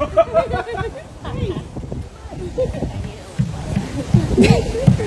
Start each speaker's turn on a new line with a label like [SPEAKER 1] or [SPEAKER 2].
[SPEAKER 1] Hi.